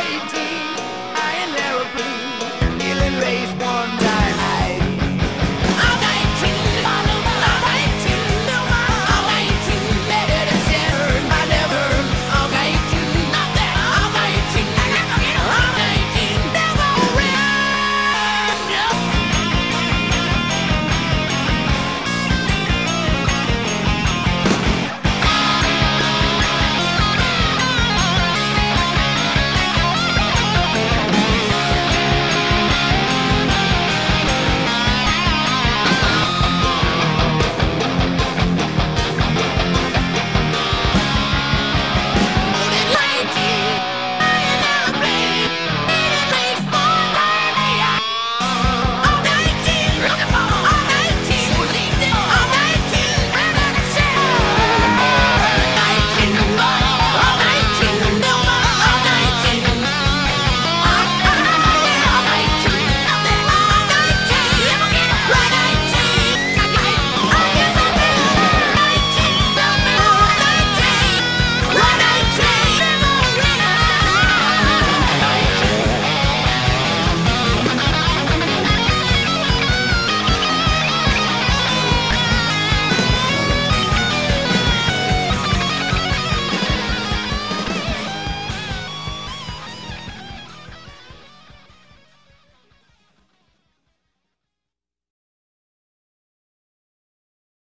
I ain't never